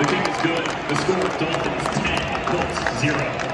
The kick is good. The score, Dolphins 10, Colts 0.